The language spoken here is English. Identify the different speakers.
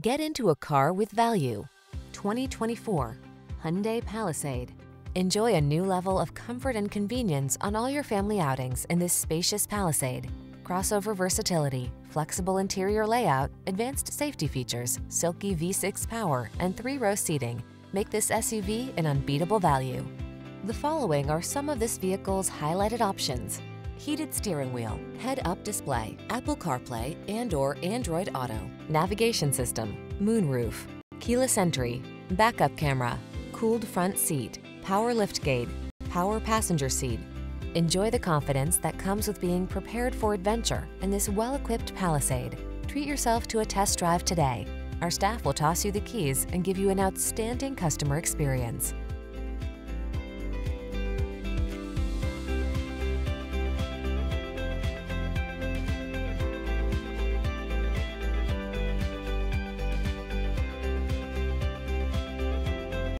Speaker 1: Get into a car with value. 2024 Hyundai Palisade. Enjoy a new level of comfort and convenience on all your family outings in this spacious Palisade. Crossover versatility, flexible interior layout, advanced safety features, silky V6 power, and three-row seating make this SUV an unbeatable value. The following are some of this vehicle's highlighted options. Heated steering wheel, head-up display, Apple CarPlay and or Android Auto, navigation system, moonroof, keyless entry, backup camera, cooled front seat, power liftgate, power passenger seat. Enjoy the confidence that comes with being prepared for adventure in this well-equipped Palisade. Treat yourself to a test drive today. Our staff will toss you the keys and give you an outstanding customer experience.